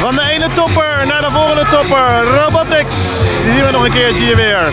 Van de ene topper naar de volgende topper. Robotics. zien we nog een keertje hier weer.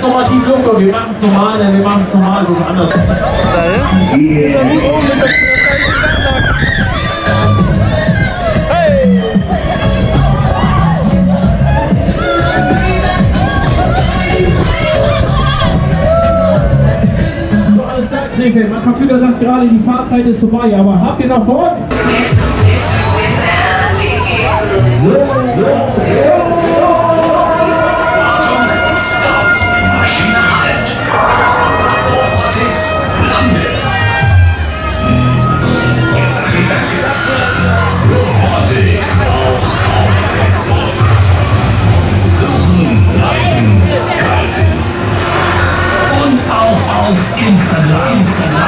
jetzt nochmal tief Luft und wir machen es normal, denn wir machen es normal, so anders. So, alles klar, Krefeld. Mein Computer sagt gerade, die Fahrzeit ist vorbei, aber habt ihr noch Bock? So, so, so. Instagram. Instagram.